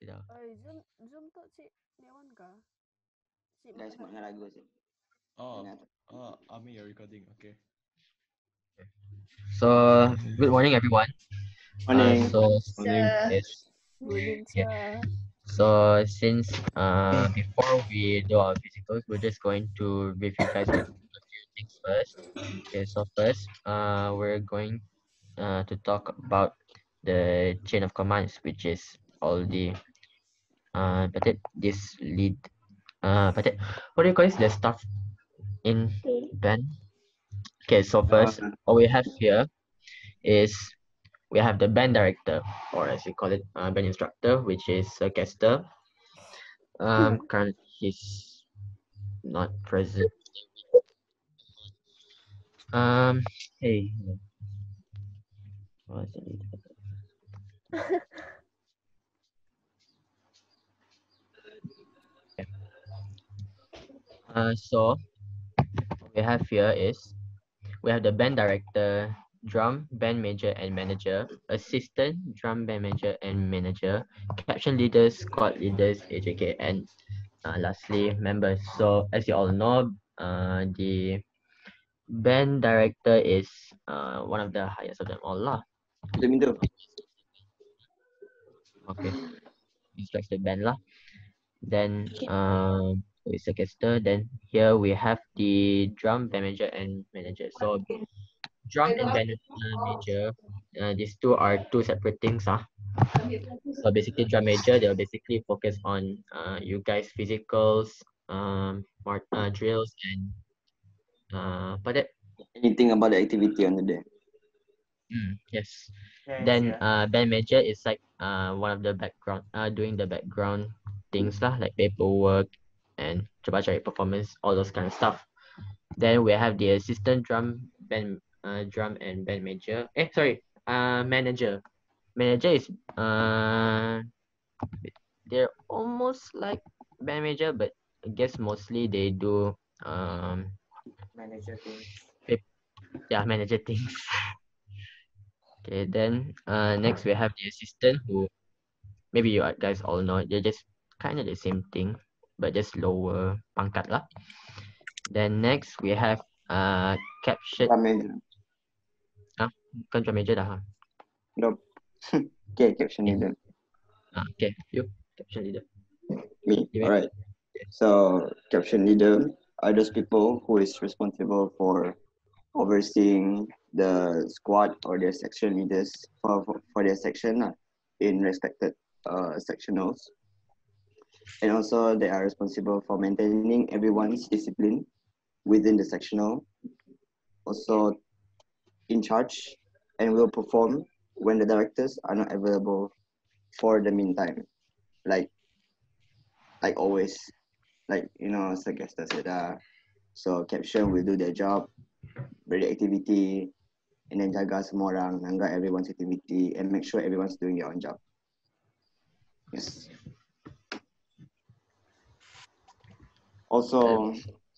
Tidak. Ay, Zoom, Zoom tu cik Neon kah? Cik Guys, Muhammad. makna lagu sih. Oh, Ingat. oh, Ami, you're recording. Okay. So, good morning, everyone. Morning. Uh, so, Morning. yes. Morning, Yeah. sir. So, since uh, before we do our physicals, we're just going to brief you guys a few things first. Okay, so first, uh, we're going uh, to talk about the chain of commands, which is all the uh, but it, this lead, uh, but it, what do you call this? The stuff in band. Okay, so first, Uh, what we have here is we have the band director, or as we call it, uh, band instructor, which is a caster. Um, currently he's not present. Um, hey. What is it? Uh, so what we have here is we have the band director, drum, band major, and manager, assistant, drum, band major, and manager, caption leaders, squad leaders, AJK, and uh, lastly, members. So as you all know, uh, the band director is uh, one of the highest of them all lah. Dia minta. Okay. Instructs the band lah. Then um it's a caster. Then here we have the drum manager and manager. So drum and band uh, major, uh, these two are two separate things. Ah. So basically drum major, they'll basically focus on uh you guys physicals, um mar- uh, drills and uh but that Anything about the activity on the day. mm, yes. then uh band manager is like uh one of the background uh doing the background things lah like paperwork and coba cari performance all those kind of stuff. Then we have the assistant drum band uh drum and band major. Eh sorry uh manager. Manager is uh they're almost like band major but i guess mostly they do um manager thing. yeah manager things. Okay then uh next we have the assistant who maybe you guys all know they're just kind of the same thing but just lower pangkat lah then next we have uh caption Drum major. kan drum major dah ha? Nope. okay, caption leader. ah, okay you caption leader Me. You All right. So caption leader are those people who is responsible for overseeing the squad or their section leaders for for, for their section lah, in respected uh, sectionals. And also they are responsible for maintaining everyone's discipline within the sectional. Also in charge and will perform when the directors are not available for the meantime. Like like always, like you know, Sagesta said, uh, so caption will do their job, beri activity, and then jaga semua orang, jaga everyone's activity, and make sure everyone's doing their own job. Yes. Also,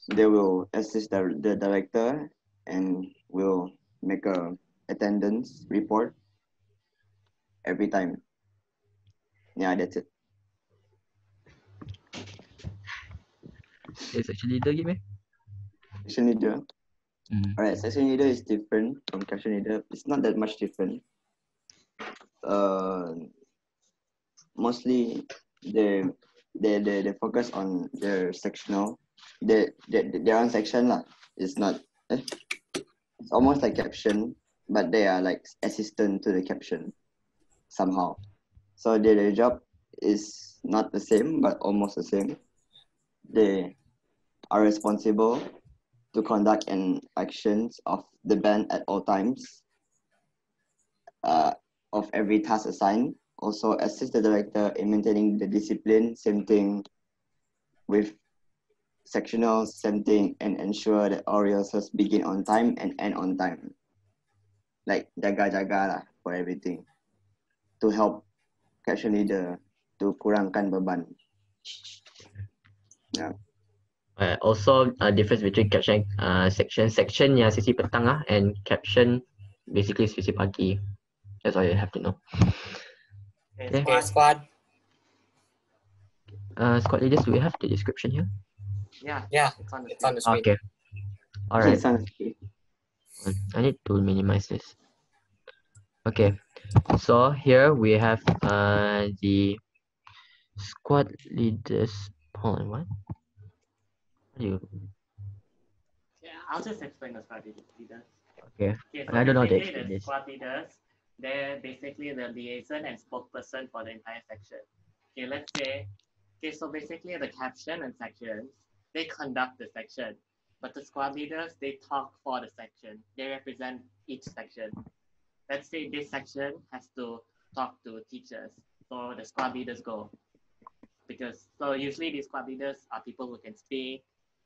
they will assist the, the director and will make a attendance report every time. Yeah, that's it. is actually leader game eh Section leader. mm. Alright, section leader is different from caption leader. It's not that much different. Uh, mostly they they they, they focus on their sectional. They they their own section lah. It's not. Eh, it's almost like caption, but they are like assistant to the caption somehow. So their, their job is not the same, but almost the same. They are responsible to conduct and actions of the band at all times uh, of every task assigned. Also assist the director in maintaining the discipline, same thing with sectional, same thing, and ensure that all rehearsals begin on time and end on time. Like jaga-jaga lah for everything to help caption leader to kurangkan beban. Yeah. Uh, also, uh, difference between caption uh, section section yang sesi petang ah and caption basically sesi pagi. That's all you have to know. Okay, Okay. squad, squad. uh, squad leaders, do we have the description here? Yeah, Yeah, it's on the it's on the screen. screen. Okay. All right. Sounds good. Mm, I need to minimize this. Okay, so here we have uh the squad leaders. Hold on, what? What you? Yeah, I'll just explain the squad lead- leaders. Okay, Okay, I don't know how to explain the this. Squad leaders, they're basically the liaison and spokesperson for the entire section. Okay, let's say, okay, so basically the caption and sections, they conduct the section. But the squad leaders, they talk for the section. They represent each section. Let's say this section has to talk to teachers. So the squad leaders go. Because so usually these squad leaders are people who can speak,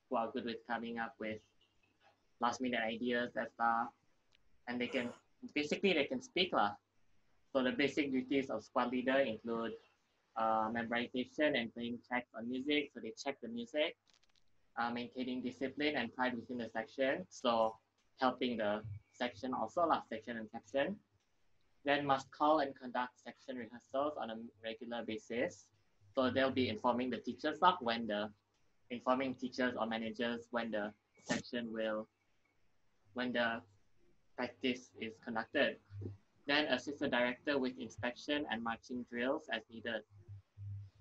who are good with coming up with last minute ideas and stuff. And they can basically they can speak lah. So the basic duties of squad leader include uh, memorization and playing checks on music. So they check the music, uh, maintaining discipline and pride within the section. So helping the section also lah, section and section. Then must call and conduct section rehearsals on a regular basis. So they'll be informing the teachers lah when the informing teachers or managers when the section will when the practice is conducted. Then assist the director with inspection and marching drills as needed.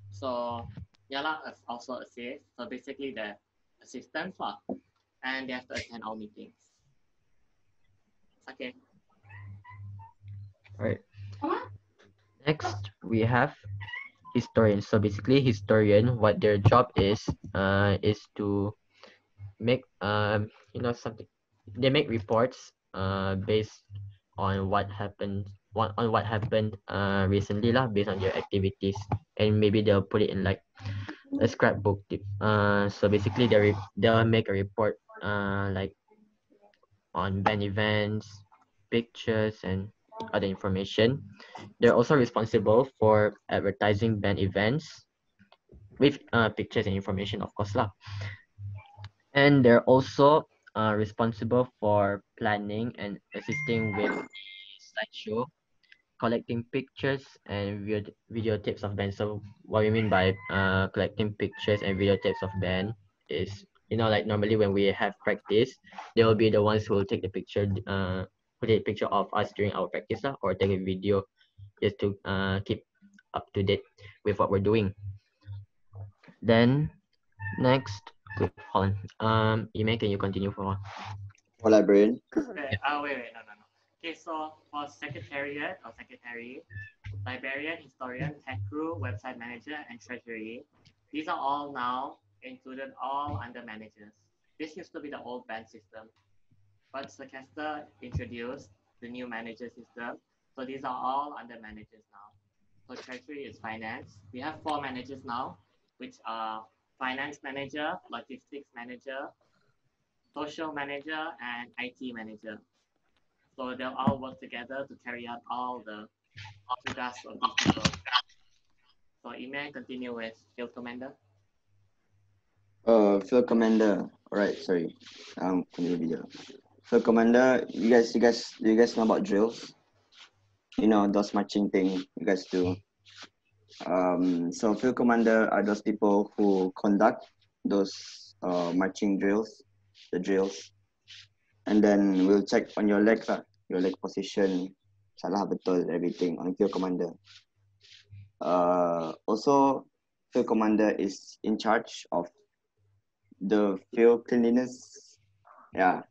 So Yala is also assist. So basically the assistants lah. And they have to attend all meetings. Okay. Alright. Next, we have historians. So basically, historian, what their job is, uh, is to make, um, you know, something. They make reports, uh, based on what happened, what on what happened, uh, recently lah, based on their activities, and maybe they'll put it in like a scrapbook. tip. Uh, so basically, they re- they'll make a report, uh, like on band events, pictures, and other information. They're also responsible for advertising band events with uh, pictures and information, of course. Lah. And they're also uh, responsible for planning and assisting with the slideshow, collecting pictures and video videotapes of bands. So what we mean by uh, collecting pictures and videotapes of band is, you know, like normally when we have practice, they will be the ones who will take the picture uh, who take a picture of us during our practice lah, or take a video just to uh, keep up to date with what we're doing. Then next, wait, hold on. Um, Ime, can you continue for one? while? For librarian. Okay, uh, wait, wait, no, no, no. Okay, so for secretariat or secretary, librarian, historian, tech crew, website manager, and treasury, these are all now included all under managers. This used to be the old band system, but Sakesta introduced the new manager system. So these are all under managers now. So treasury is finance. We have four managers now, which are finance manager, logistics manager, social manager, and IT manager. So they'll all work together to carry out all the tasks of these people. So Ime continue with field commander. Uh, field commander. Alright, sorry. Um, continue video. Field commander. You guys, you guys, you guys know about drills? You know those marching thing you guys do. Um, so field commander are those people who conduct those uh, marching drills, the drills, and then we'll check on your leg lah, your leg position, salah betul everything on field commander. Uh, also, field commander is in charge of the field cleanliness. Yeah,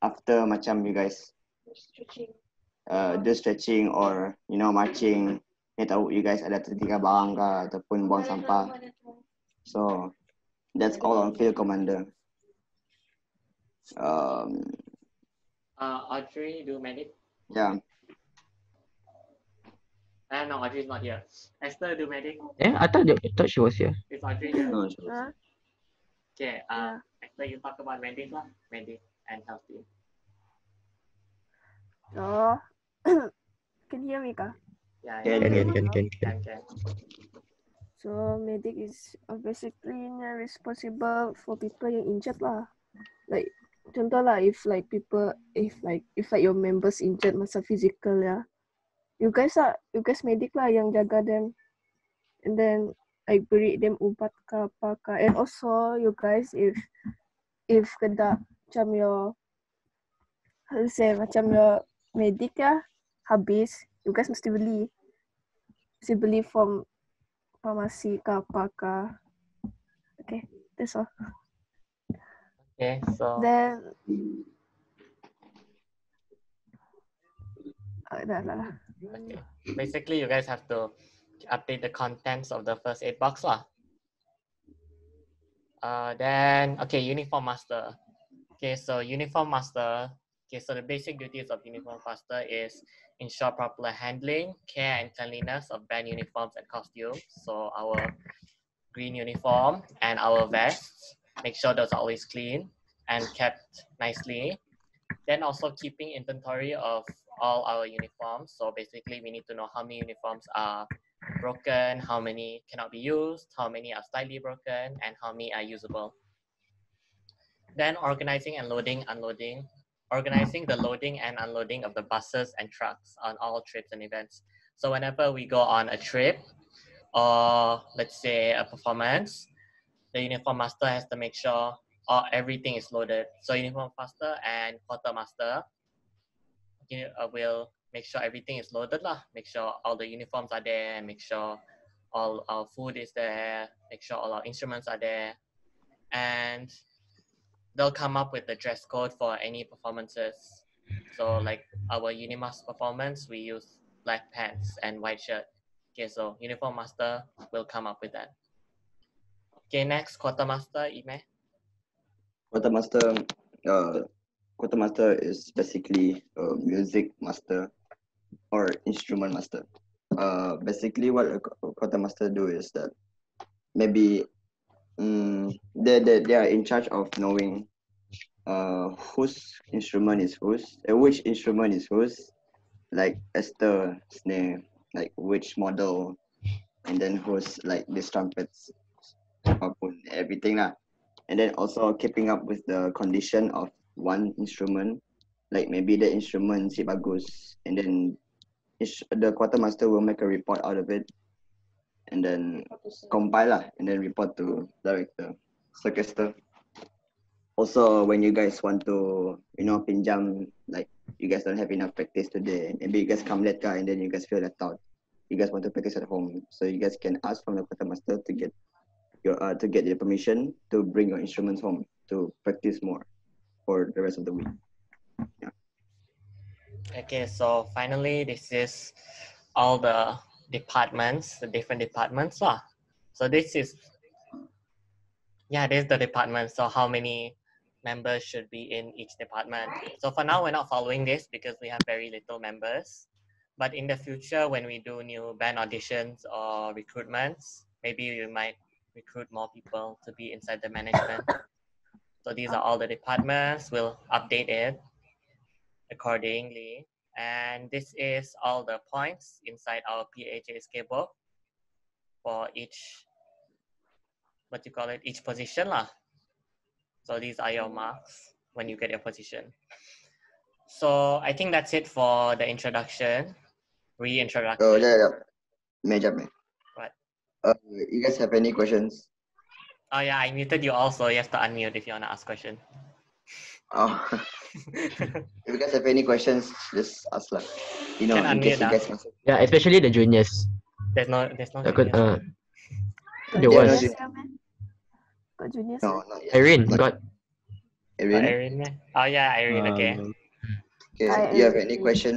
after macam you guys uh, do stretching or you know marching, ni tahu you guys ada tertinggal barang ke ataupun buang sampah. So that's all on field commander. Um, Uh, Audrey, do medic. yeah, Uh, no, Audrey's not here. Esther, do medic. Eh, I thought I thought she was here. Is Audrey here? no, Huh? Okay, uh, Esther, you talk about medic lah. Medic and health team. Oh. can you hear me, Ka? Yeah, Can, yeah. can, can, can, Can, can. So medic is uh, basically responsible for people yang injured lah. Like contoh lah if like people if like if like your members injured masa physical ya. You guys are you guys medic lah yang jaga them. And then like beri them ubat ke apa ke. And also you guys if if kena macam your how to say macam your medik ya habis, you guys mesti beli. Mesti beli from farmasi ke apa ke. Okay, that's all. Okay, so Then Ah, dah lah. okay. basically you guys have to update the contents of the first aid box lah. Uh, then okay, uniform master. Okay, so uniform master. Okay, so the basic duties of uniform master is ensure proper handling, care, and cleanliness of band uniforms and costumes. So our green uniform and our vests, make sure those are always clean and kept nicely. Then also keeping inventory of all our uniforms. So basically, we need to know how many uniforms are broken, how many cannot be used, how many are slightly broken, and how many are usable. Then organizing and loading, unloading, organizing the loading and unloading of the buses and trucks on all trips and events. So whenever we go on a trip or let's say a performance, the uniform master has to make sure all, everything is loaded. So uniform master and quartermaster you uh, will make sure everything is loaded lah. Make sure all the uniforms are there. Make sure all our food is there. Make sure all our instruments are there, and they'll come up with the dress code for any performances. So like our Unimas performance, we use black pants and white shirt. Okay, so uniform master will come up with that. Okay, next quartermaster, Ime. Quartermaster, uh, quartermaster is basically a music master or instrument master. Uh, basically, what a qu- quartermaster do is that maybe um, they, they, they are in charge of knowing uh, whose instrument is whose, uh, which instrument is whose, like Esther snare, like which model, and then who's like these trumpets, everything lah. And then also keeping up with the condition of one instrument like maybe the instrument si bagus and then the quartermaster will make a report out of it and then compile lah and then report to director orchestra also when you guys want to you know pinjam like you guys don't have enough practice today maybe you guys come later and then you guys feel left out you guys want to practice at home so you guys can ask from the quartermaster to get your uh, to get your permission to bring your instruments home to practice more for the rest of the week. Yeah. Okay, so finally, this is all the departments, the different departments. Lah. So this is, yeah, this is the department. So how many members should be in each department? So for now, we're not following this because we have very little members. But in the future, when we do new band auditions or recruitments, maybe we might recruit more people to be inside the management. So these are all the departments. We'll update it accordingly. And this is all the points inside our PHSK book for each, what you call it, each position lah. So these are your marks when you get your position. So I think that's it for the introduction, reintroduction. Oh yeah, yeah. Major man. What? Uh, you guys have any questions? Oh yeah, I muted you also. You have to unmute if you want to ask question. Oh, if you guys have any questions, just ask lah. You know, Can in case unmute you guys want. Yeah, especially the juniors. there's no, there's no. Takut, juniors. uh, Got There was. juniors ke, man? Got juniors No, ke? not yet. Irene Not got Oh, Irene. Irene. Oh yeah, Irene. Okay. Um, Okay, Hi, you have any Irene. question?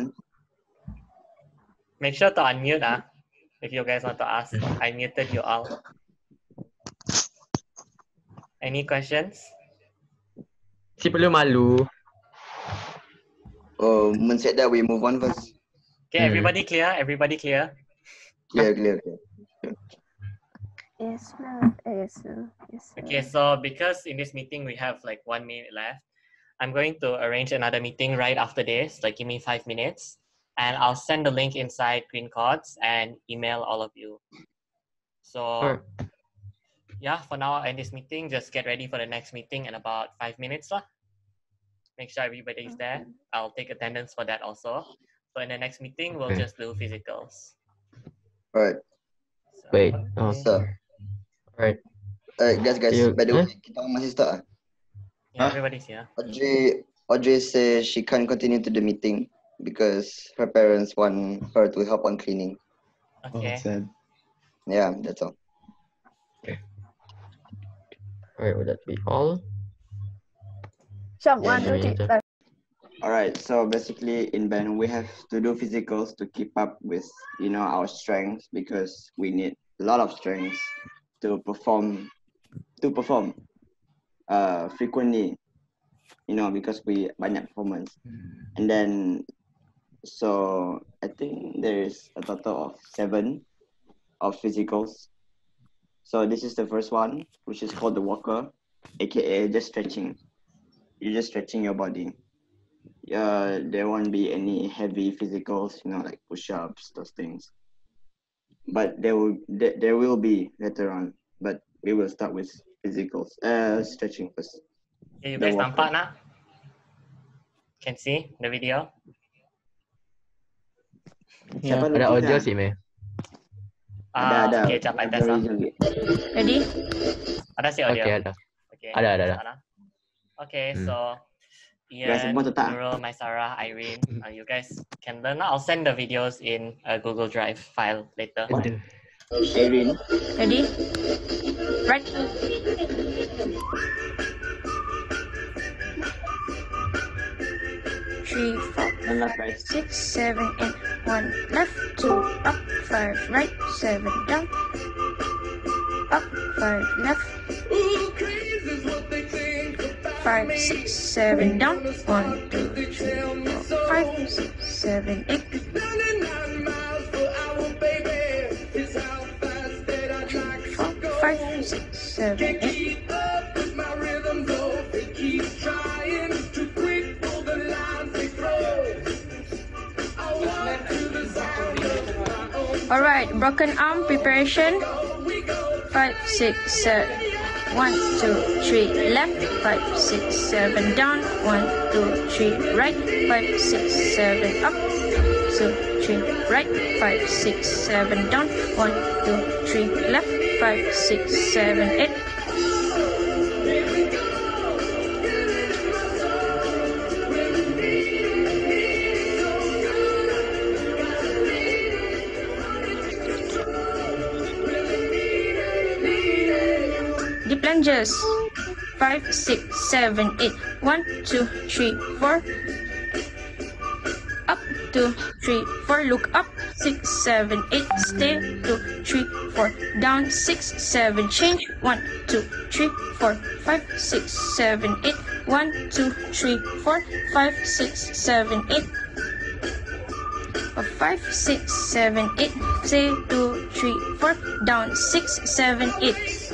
Make sure to unmute ah. If you guys want to ask, I muted you all. Any questions? Si perlu malu. Oh, Mun said that we move on first. Okay, Hmm. everybody clear? Everybody clear? Clear, clear, clear. Yes, ma'am. Yes, sir. Yes, sir. Okay, so because in this meeting we have like one minute left, I'm going to arrange another meeting right after this. Like, give me five minutes, and I'll send the link inside Green Chords and email all of you. So Alright. Yeah, for now end this meeting, just get ready for the next meeting in about five minutes lah. Make sure everybody is there. I'll take attendance for that also. So in the next meeting, we'll Okay. just do physicals. Alright, So, Wait, oh. okay. so Alright. Uh, guys, guys, You- by the huh? way, kita orang masih start ah. Yeah, Huh? everybody's here. Audrey, Audrey says she can't continue to the meeting because her parents want her to help on cleaning. Oh, Okay. sad. Yeah, that's all. Alright, would that be all? Sharp, Yeah, one, two, yeah, three, yeah. start. All right. So basically, in band, we have to do physicals to keep up with you know our strengths because we need a lot of strengths to perform to perform uh frequently. You know because we banyak performance, and then so I think there is a total of seven of physicals. So this is the first one, which is called the walker, aka just stretching. You're just stretching your body uh, there won't be any heavy physicals, you know, like push-ups, those things. But there will there, there will be later on. But we will start with physicals, uh, stretching first. Okay, you guys nampak nak? Can see the video? Siapa Ada lagi audio tak? sih, Mei. Ah, Ada ada. okay, jap I Ada test ah. reason. Ready? Ada si audio? Okay, ada. Okay. Ada, ada, ada. Okay, Hmm. so Ian. Nurul, Maisara, Irene, uh, you guys can learn. I'll send the videos in a Google Drive file later. Ada. Erin, Ready? Right. Three, four, and last guys. six, seven, eight. One left, two up, five right, seven down. Up, five left. Five, six, seven down. One, two, three, four, five, six, seven, eight. Four, five, six, seven, eight. All right, broken arm preparation. Five, six, seven. One, two, three, left. Five, six, seven, down. One, two, three, right. Five, six, seven, up. Two, three, right. Five, six, seven, down. One, two, three, left. Five, six, seven, eight. Deep. Five, six, seven, eight. One, two, three, four. Up, two, three, four. Look up. Six, seven, eight. Stay. Two, three, four. Down. Six, seven. Change. One, two, three, four, five, six, seven, eight. One, two, three, four, five, six, seven, eight. Uh, Five, six, seven, eight. Stay. Two, three, four. Down. Six, seven, eight.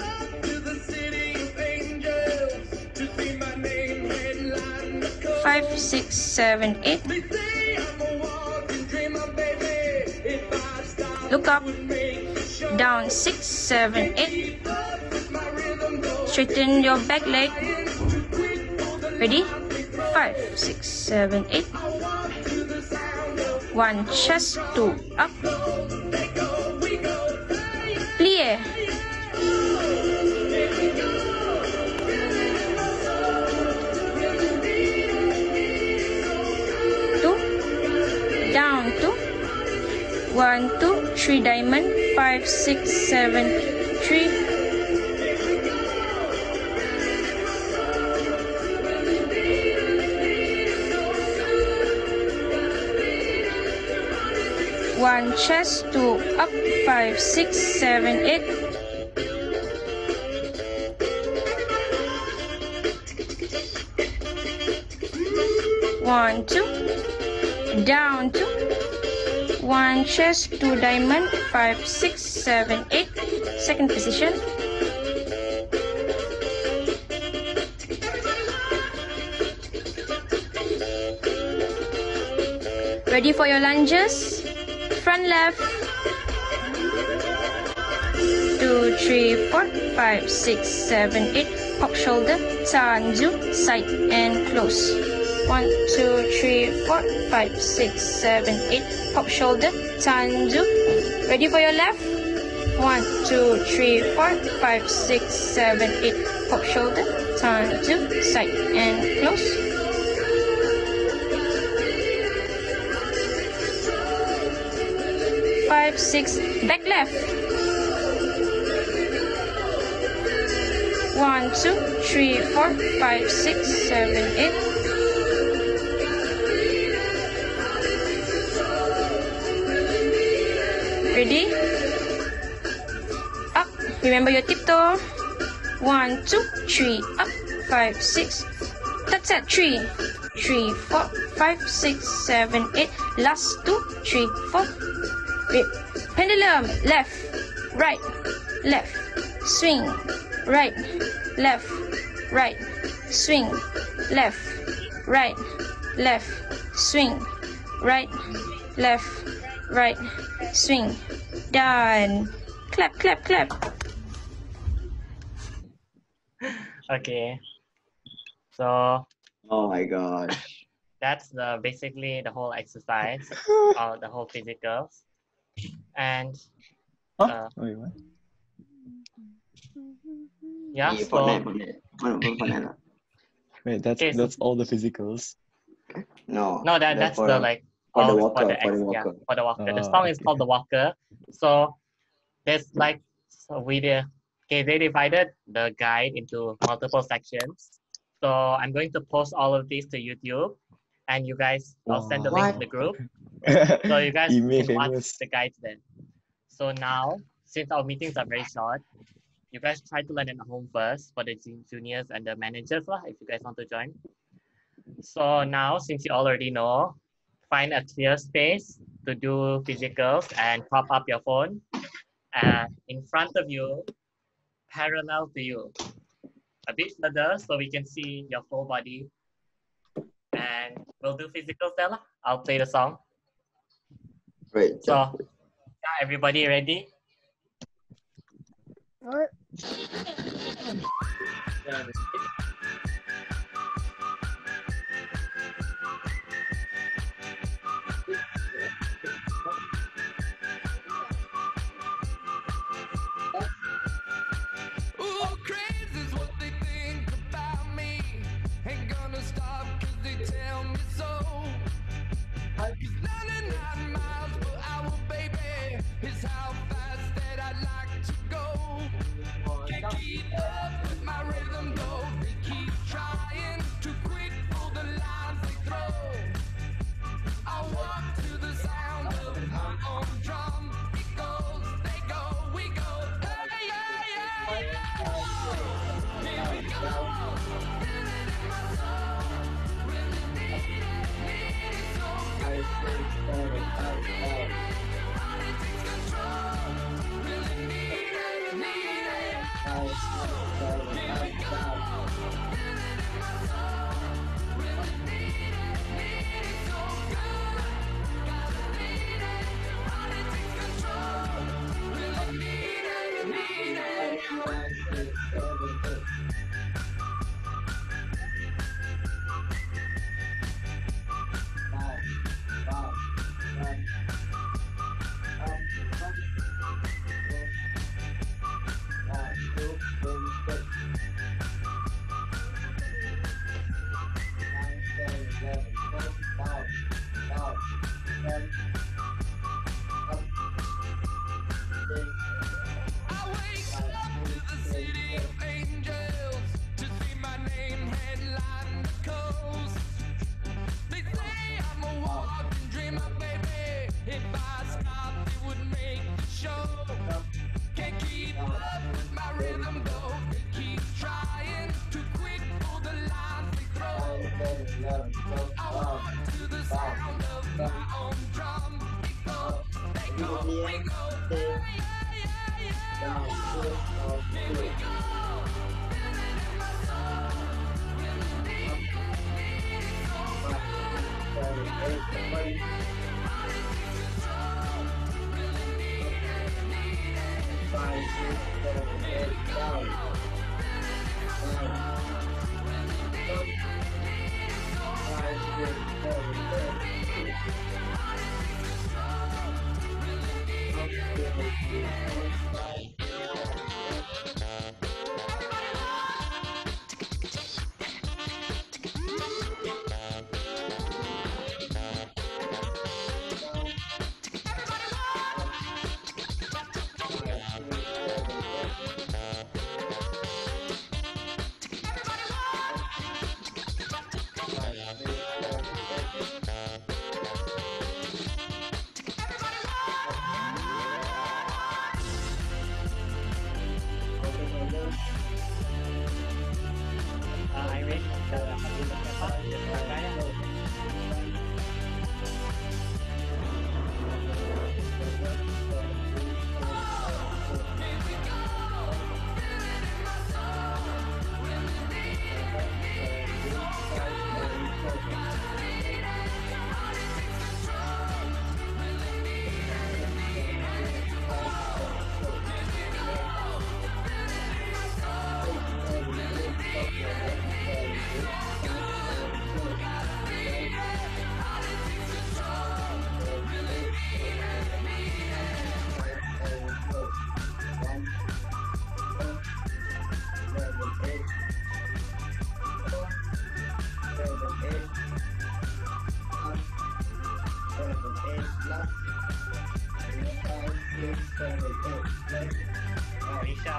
Five, six, seven, eight. Look up, down, six, seven, eight. Straighten your back leg. Ready? Five, six, seven, eight. One chest, two up. 1, 2, 3 diamond, 5, 6, 7, 3. One chest, two up, five, six, seven, eight, one two down two 1 chest, 2 diamond, 5, 6, 7, 8, second position. Ready for your lunges. Front left. 2, 3, 4, 5, 6, 7, 8. Pop shoulder, tanzu, side and close. 1, 2, 3, 4, 5, 6, 7, 8. Pop shoulder. Tandu. Ready for your left. One, two, three, four, five, six, seven, eight. Pop shoulder, tandu, side and close. Five, six, back left. One, two, three, four, five, six, seven, eight. Remember your tiptoe. One, two, three, up, five, six. That's it. Three, three, four, five, six, seven, eight. Last two, three, four. Wait. Pendulum. Left, right, left. Swing. Right, left, right. Swing. Left, right, left. Swing. Right, left, right. Swing. Done. Clap, clap, clap. Okay. So Oh my gosh. that's the basically the whole exercise, or the whole physicals. And Huh? uh, Wait, what? yeah, Ni so Fortnite, Fortnite. Mana bukan Fortnite lah. Wait, that's Okay, so- that's all the physicals. No. no that that's for- the like for the all walker, the for the ex- yeah, walker. for the walker. the Ah, song is okay. called the walker. So there's like so we did okay they divided the guide into multiple sections. So I'm going to post all of these to YouTube, and you guys I'll send the link to the group. So you guys can watch the guides then. So now, since our meetings are very short, you guys try to learn at home first for the juniors and the managers lah, if you guys want to join. So now, since you already know, find a clear space to do physicals and prop up your phone uh, in front of you, parallel to you. A bit further so we can see your full body. And we'll do physical there. lah. I'll play the song. Wait. So, yeah, everybody ready? What? Ooh, Alicia,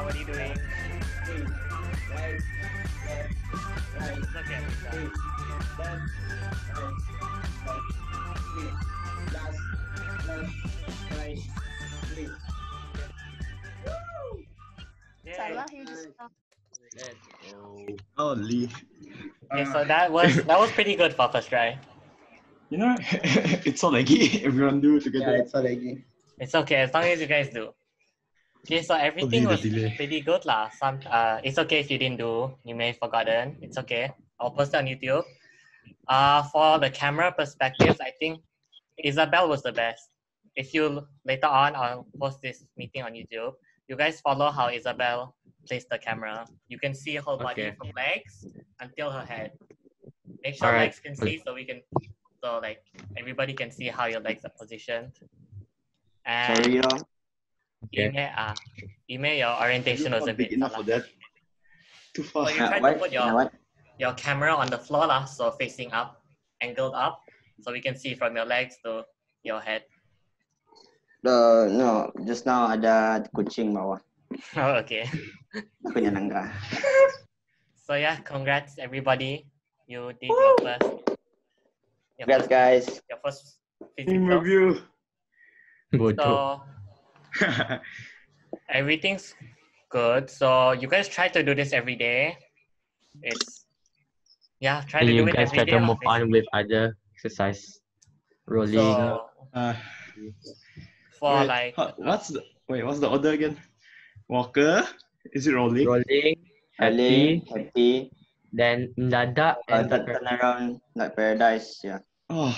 what are you doing? Look at Alicia. Yay. Salah, you just Let's go. Holy. Okay, so that was that was pretty good for first try. You know, it's so laggy. Everyone do together. Yeah, it's all laggy. It's okay as long as you guys do. Okay, so everything was pretty good lah. Some uh, it's okay if you didn't do. You may have forgotten. It's okay. I'll post it on YouTube. Uh, for the camera perspectives, I think Isabel was the best. If you later on, I'll post this meeting on YouTube. You guys follow how Isabel placed the camera. You can see her body Okay. from legs until her head. Make sure legs can see so we can, so like everybody can see how your legs are positioned. And Sorry, lor. Okay. Ime, ah, Ime, your orientation was a bit enough for that. Too So fast. you Uh, try to what? put your your camera on the floor lah, so facing up, angled up, so we can see from your legs to your head. The, no, just now ada kucing bawah. oh, okay. Aku nyanangga. So yeah, congrats everybody. You did your first. Your Congrats, first, guys. your first Team physical. review. Bodoh. So everything's good. So you guys try to do this every day. It's yeah, try and to you do it every day. You guys every try day. to move on with other exercise. Rolling. So Uh, for wait, like what's the wait? What's the order again? Walker. Is it rolling? rolling. Happy, Happy. happy. Then mendadak Uh, and turn, turn around, like paradise. Yeah. Oh,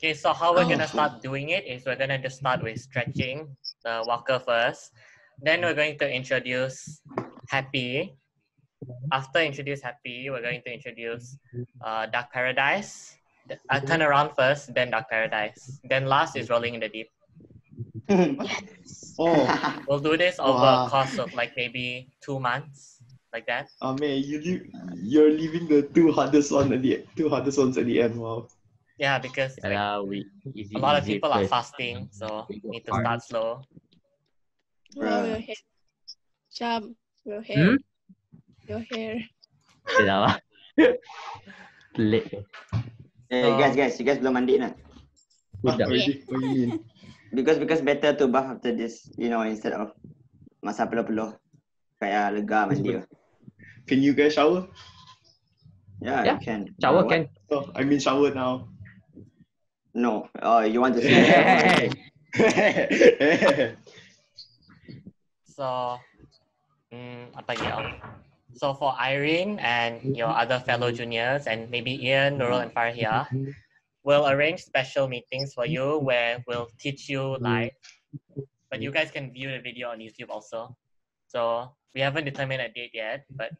Okay, so how we're Oh. gonna start doing it is we're gonna just start with stretching the walker first. Then we're going to introduce happy. After introduce happy, we're going to introduce uh, dark paradise. Uh, turn around first, then dark paradise. Then last is rolling in the deep. oh, We'll do this over Wow. a course of like maybe two months, like that. oh man, you leave, you're leaving the two hardest one at the two hardest ones at the end. Wow. Yeah, because like, Yalah, we easy, a lot of easy people are fasting, so We need to hard. start slow. Wow, your hair. Jam, your hair. Hmm? Your hair. Yalah. Pelik. Eh, So- guys, guys, you guys belum mandi nak? What, Tidak. already? what do you mean? Because because better to bath after this, you know, instead of masa peluh-peluh. Kayak lega mandi. Can you guys shower? Yeah, Yeah, you can. Shower what? can. Oh, I mean shower now. No. Oh, you want to see? So, mm, apa lagi oh? So for Irene and your other fellow juniors and maybe Ian, Nurul, and Farhia, we'll arrange special meetings for you where we'll teach you live, but you guys can view the video on YouTube also. So we haven't determined a date yet, but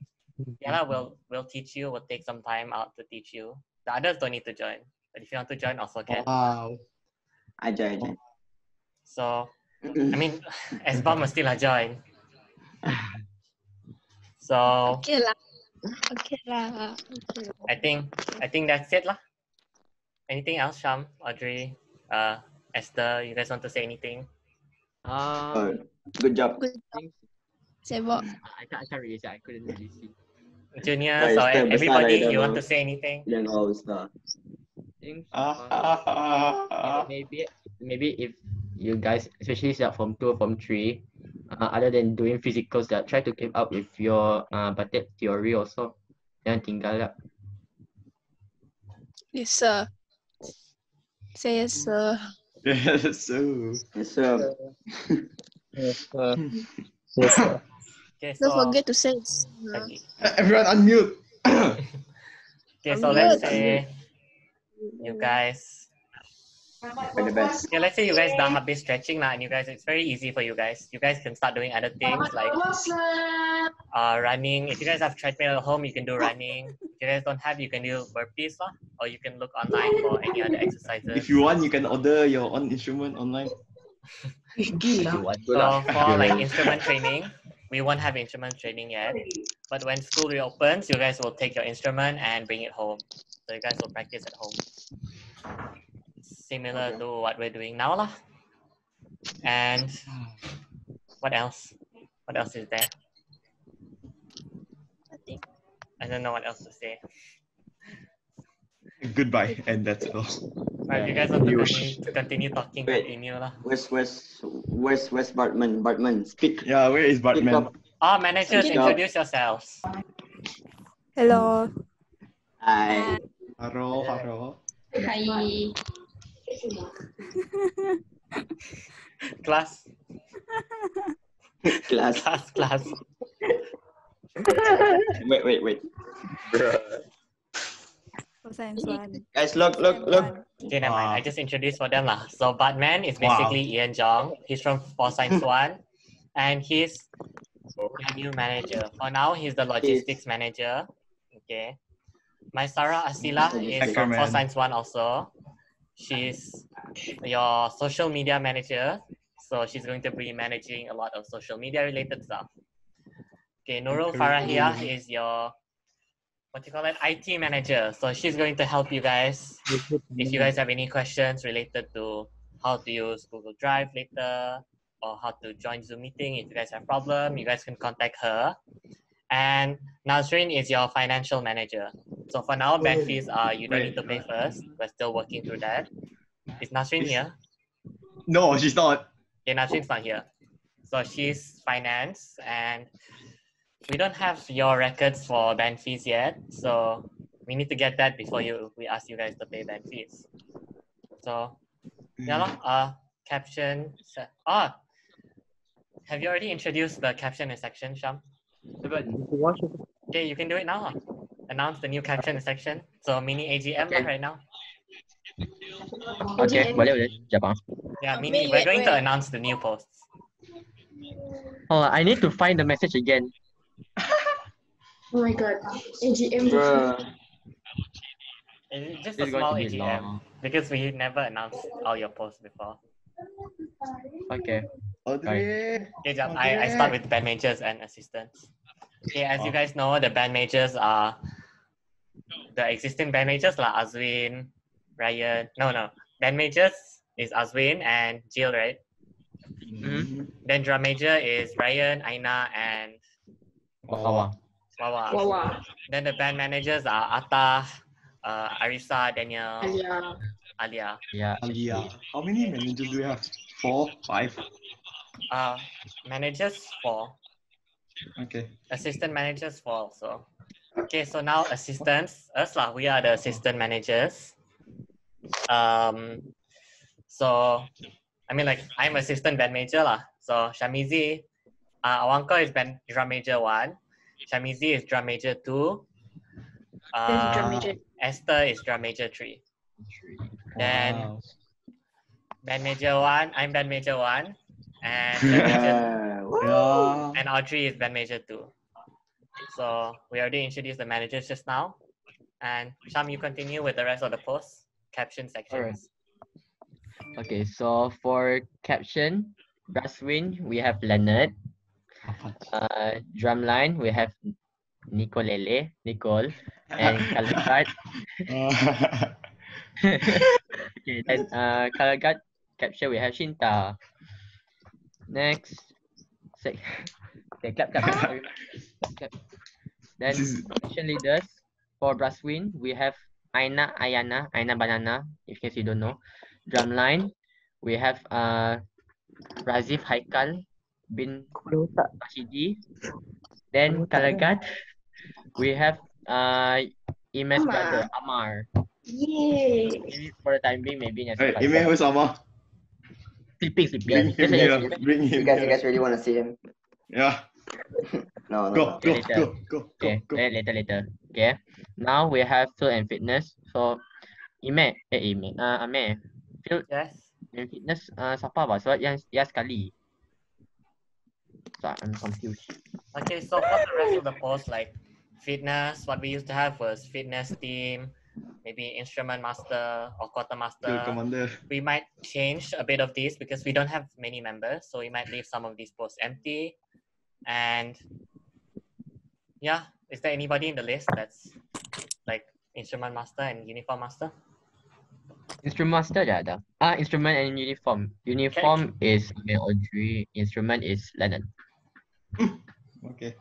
yeah, we'll we'll teach you. We'll take some time out to teach you. The others don't need to join, but if you want to join, also can. wow. Ajar, ajar. So I mean, SBOM still lah join. So Okay lah. Okay lah. Okay lah. I think I think that's it lah. Anything else, Sham, Audrey, uh, Esther? You guys want to say anything? Uh, Uh, good job. Good job. Sebab I can't, I can't really say. I couldn't really see. Junior, Yeah, or Esther, besar everybody, dah you want to say anything? Yang all star. Think Ah, uh, maybe maybe if you guys, especially start from two or from three, uh, other than doing physicals, that try to keep up with your uh batik theory also. Jangan tinggal lah. yes sir. Say yes sir. Yes, so. Yes, sir. Okay, so Don't forget to say yes, sir. okay, Everyone unmute. okay, so let's good. say you guys For the best. Okay, let's say you guys done a bit stretching lah, and you guys, it's very easy for you guys. You guys can start doing other things like uh, running. If you guys have treadmill at home, you can do running. If you guys don't have, you can do burpees lah, or you can look online for any other exercises. If you want, you can order your own instrument online. If you want to So lah. for like instrument training, we won't have instrument training yet. But when school reopens, you guys will take your instrument and bring it home. So you guys will practice at home. Similar to what we're doing now lah. And what else? What else is there? I think I don't know what else to say. Goodbye, and that's all. Alright, you guys want to News. continue, to continue talking, Wait. continue lah. Where's where's where's where's Bartman? Bartman, speak. Yeah, where is Bartman? up. Ah, managers, Good job. introduce yourselves. Hello. Hi. Haro, haro. Hi. Class, Class. class, class. Wait, wait, wait. For science one. Guys, look, look, look. Okay, never mind. I Wow. just introduced for them lah. So Batman is Wow. basically Ian Jong. He's from For Science One, and he's the new manager. For now, he's the logistics manager. Okay. My Sarah Asila is from For Science One also. She's your social media manager. So she's going to be managing a lot of social media related stuff. Okay, Nurul Farahia is your what do you call it? IT manager. So she's going to help you guys if you guys have any questions related to how to use Google Drive later or how to join Zoom meeting, if you guys have problem, you guys can contact her. And Nazrin is your financial manager. So for now, oh, bank fees are you don't need to pay first. We're still working through that. Is Nazrin here? No, she's not. Okay, Nazrin's not here. So she's finance and we don't have your records for band fees yet. So we need to get that before you we ask you guys to pay band fees. So yeah, lah, uh caption se- ah have you already introduced the caption and section, Sham? Okay, you can do it now. lah. Announce the new caption and section. So mini AGM Okay. right now. Okay, boleh boleh. Sekejap ah. Yeah, mini. We're going to announce the new posts. Oh, I need to find the message again. Oh my god. AGM. Bruh. It's just This a small to AGM long. because we never announced all your posts before. Okay. Audrey. Okay, Jap, I, I start with band majors and assistants. Okay, as you guys know, the band majors are the existing band majors like Azwin, Ryan. No, no. Band majors is Azwin and Jill, right? Hmm. Then drum major is Ryan, Aina, and Wawa. Wawa. Wawa. Then the band managers are Atta, uh, Arisa, Daniel, Alia. Alia. Yeah. Alia. How many managers do we have? Four? Five? Uh, managers four, Okay. assistant managers four also. Okay, so now assistants, us lah, we are the assistant managers. Um, so, I mean like, I'm assistant band manager lah. So Shamizi, uh, Awangko is band drum major one, Shamizi is drum major two, There's drum uh, major. Esther is drum major three. Then Wow. band major one, I'm band major one, and band major Yeah. Yeah. and Audrey is band major two. So we already introduced the managers just now. And Sham, you continue with the rest of the post caption sections. Okay, so for caption, brass wind, we have Leonard. Uh, drumline, we have Nicolele, Nicole, and guard. okay, then uh, color guard capture, we have Shinta. Next, sec. Okay, clap, clap, clap. clap. Then section leaders for brass wind, we have Aina Ayana, Aina Banana, in case you don't know. Drumline, we have uh Razif Haikal bin Rashidi. Then color guard, we have uh Imes Amar. brother Amar. Yay! Maybe for the time being, maybe Nyasi Hey, Faisal. Ime, where's Amma? Sleeping, sleeping. Bring him here. Bring You him guys, you guys really want to see him? Yeah. No, no. Go, no. go, Later. go, go, go, Okay, go. later, later, later. Okay. Now we have field and fitness. So, Ime, eh Ime, uh, Ame, field Yes. and fitness, uh, siapa ba? Sebab yang, yang sekali. So, I'm confused. Okay, so for the rest of the post, like fitness, what we used to have was fitness team, maybe instrument master or Field quartermaster. commander. We might change a bit of these because we don't have many members, so we might leave some of these posts empty. And yeah, is there anybody in the list that's like instrument master and uniform master? Instrument master dah ada. Ah, instrument and uniform. Uniform is Ame Audrey. Instrument is Leonard. Okay.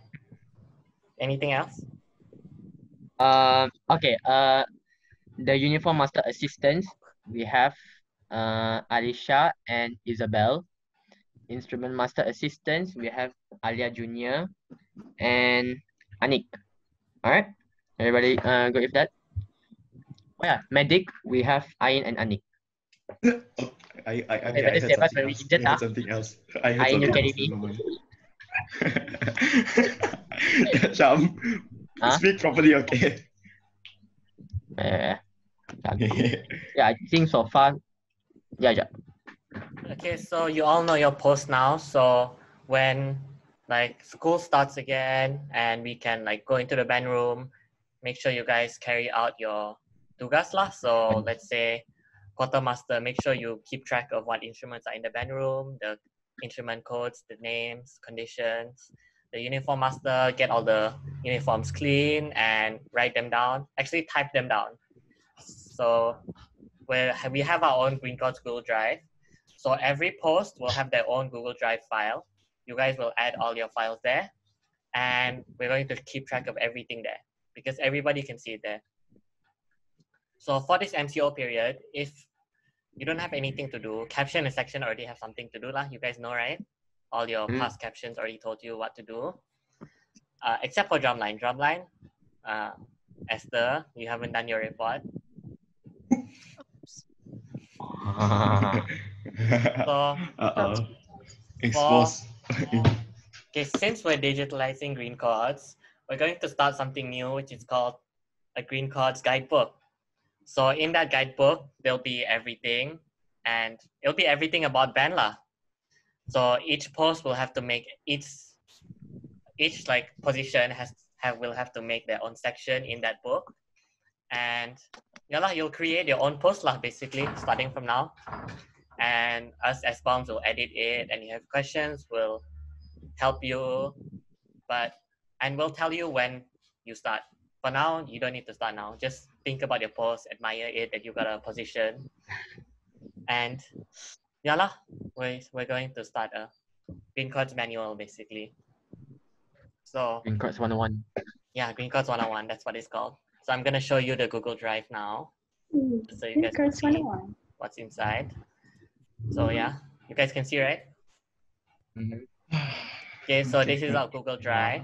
Anything else? Um, okay, uh, the uniform master assistants, we have uh, Alicia and Isabel. Instrument master assistants, we have Alia Junior and Anik. All right, everybody uh, good with that? Oh yeah, medic, we have Ain and Anik. I, I, I, Okay, I better heard save us something else. injured, I heard ah. something else. I heard Ain, you something carry else. Me? Never mind. Syam, Huh? speak properly, okay? Uh, yeah, I think so far, yeah, yeah. Okay, so you all know your post now. So when like school starts again and we can like go into the band room, make sure you guys carry out your tugas lah. So let's say quartermaster, make sure you keep track of what instruments are in the band room, the instrument codes, the names, conditions. The uniform master, get all the uniforms clean and write them down. Actually, type them down. So where we have our own Green Chords Google Drive. So every post will have their own Google Drive file. You guys will add all your files there, and we're going to keep track of everything there because everybody can see it there. So for this MCO period, if you don't have anything to do, caption and section already have something to do lah. You guys know, right? All your Mm. past captions already told you what to do, uh, except for drumline. Drumline, uh, Esther, you haven't done your report. So Uh-oh. Expose. Okay, since we're digitalizing Green Chords, we're going to start something new, which is called a Green Chords guidebook. So in that guidebook, there'll be everything, and it'll be everything about Banla. So each post will have to make each each like position has have will have to make their own section in that book, and yeah lah, you'll create your own post lah basically starting from now, and us as bombs will edit it, and you have questions, we'll help you, but and we'll tell you when you start. For now, you don't need to start now. Just think about your post, admire it that you got a position, and yeah lah, we we're going to start a Green Chords manual basically. So Green Chords 101. yeah, Green Chords 101. That's what it's called. So I'm gonna show you the Google Drive now, Hmm. so you guys can Cards see 101. what's inside. So yeah, you guys can see right. Mhm. Okay, so Okay, this is our Google Drive.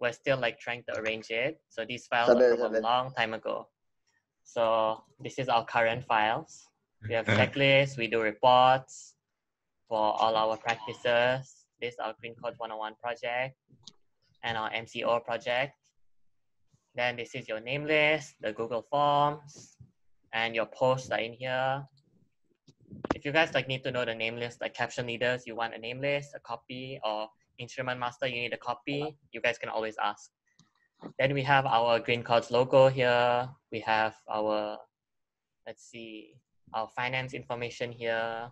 We're still like trying to arrange it. So these files Sabar, are from a long time ago. So this is our current files. We have checklists, we do reports for all our practices. This is our Green Chords 101 project and our MCO project. Then this is your name list, the Google Forms, and your posts are in here. If you guys like need to know the name list, like caption leaders, you want a name list, a copy, or instrument master, you need a copy, you guys can always ask. Then we have our Green Chords logo here. We have our, let's see, our finance information here.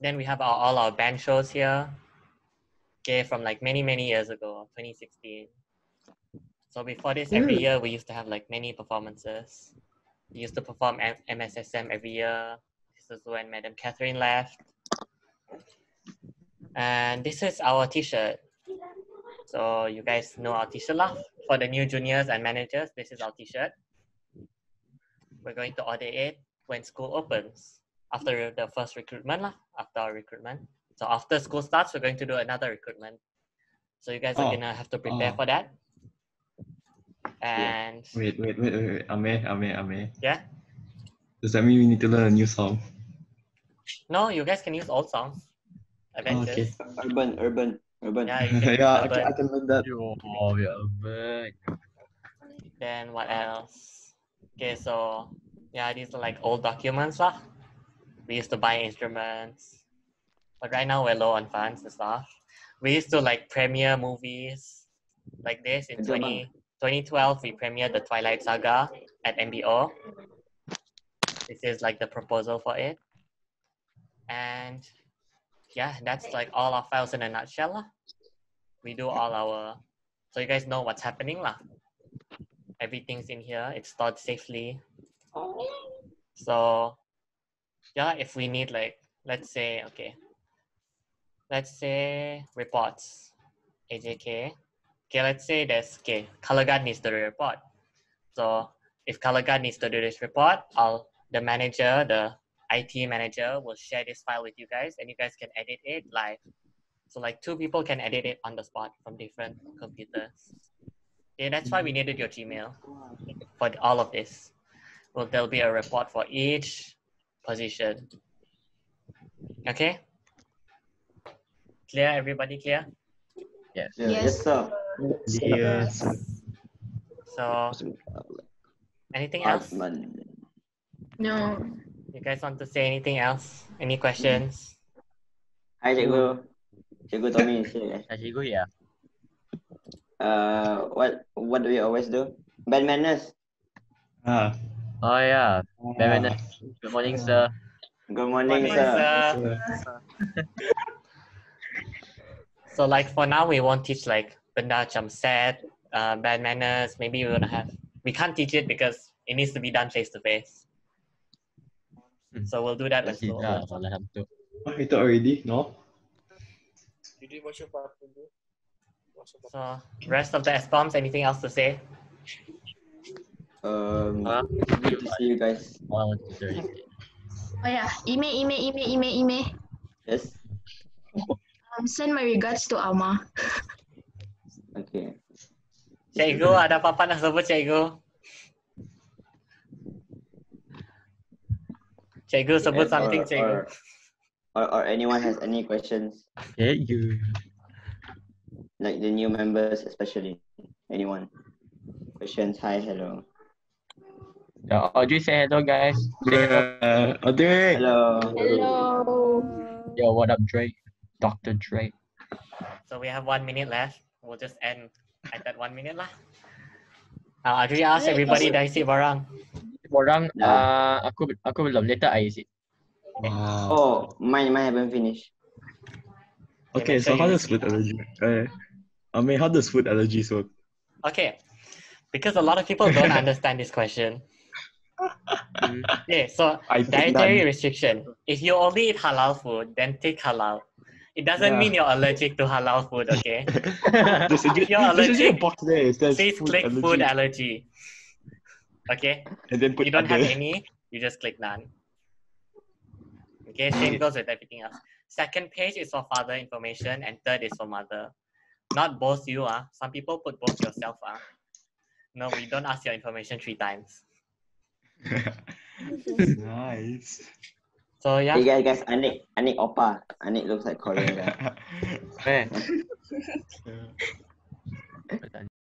then we have our, all our band shows here. Okay, from like many many years ago, 2016. So before this, every mm. year we used to have like many performances. We used to perform M- MSSM every year. This is when Madam Catherine left. And this is our t-shirt. So you guys know our t-shirt lah. For the new juniors and managers, this is our t-shirt. We're going to order it when school opens. After the first recruitment lah, after our recruitment. So after school starts, we're going to do another recruitment. So you guys are Oh. gonna have to prepare Oh. for that. And Wait, wait, wait, wait, wait. Ame, Ame, Ame. yeah, Does that mean we need to learn a new song? no, you guys can use old songs. Oh, Avengers. Urban, urban, urban. Yeah, you can yeah, I can, I can learn that. Oh, yeah, but Then what else? Okay, so yeah, these are like old documents lah. We used to buy instruments, but right now we're low on funds and stuff. We used to like premiere movies like this in Betul, 20, 2012. We premiered the Twilight Saga at MBO. This is like the proposal for it, and yeah, that's like all our files in a nutshell lah. We do all our, so you guys know what's happening lah. Everything's in here it's stored safely. Oh. So yeah if we need like let's say okay. Let's say reports ajk okay let's say there's okay color guard needs to do a report. So if color guard needs to do this report i'll the manager the it manager will share this file with you guys and you guys can edit it live so like two people can edit it on the spot from different computers Okay, that's why we needed your Gmail for all of this. Well, there'll be a report for each position. Okay? Clear? Everybody clear? yes. Yeah, Yes. yes, sir. Yes. So, anything else? No. You guys want to say anything else? Any questions? Hi, cikgu. Cikgu Tommy is here. Dah cikgu ya? Uh, what what do we always do? Bad manners. Ah. Oh yeah. Bad manners. Good morning, sir. Good morning, Morning, sir. sir. So like for now, we won't teach like benda macam set, uh, bad manners. Maybe we're gonna have. We can't teach it because it needs to be done face to face. Hmm. So we'll do that at Masih school. dah hantu. Oh, itu already? No? So rest of the SBOMs, anything else to say? Um, Huh? good to see you guys. Three. Oh yeah, email, email, email, email, email. Yes. Um, send my regards to Alma. Okay. Cikgu, ada apa-apa nak sebut cikgu? Cikgu sebut Or- something or, cikgu. or, or anyone has any questions, Okay, you. like the new members especially. Anyone? Questions? Hi, hello. Uh, Audrey say hello, guys. Say hello. Uh, Audrey! Hello. Hello. Yo, what up, Drake? Dr. Drake. So we have one minute left. We'll just end at that one minute lah. Uh, Adri ask everybody dah isi barang. Orang, Dah. uh, aku aku belum. Later I isi. Wow. Oh, mine, mine haven't finished. Okay, make so how does food allergy? Uh, I mean, how does food allergies work? Okay, because a lot of people don't understand this question. Hmm. Okay, so I dietary none. restriction. If you only eat halal food, then take halal. It doesn't Yeah. mean you're allergic to halal food, okay? There's, a, If you're there's actually a allergic, box there. It says Please food click allergy, food allergy. Okay? and then put you don't have any, you just click none. Okay, same goes with everything else. Second page is for father information, and third is for mother. Not both you, ah. Some people put both yourself, ah. No, we don't ask your information three times. nice. So yeah, Hey guys, guys, Anik, Anik Oppa. Anik looks like Korean guy. Eh.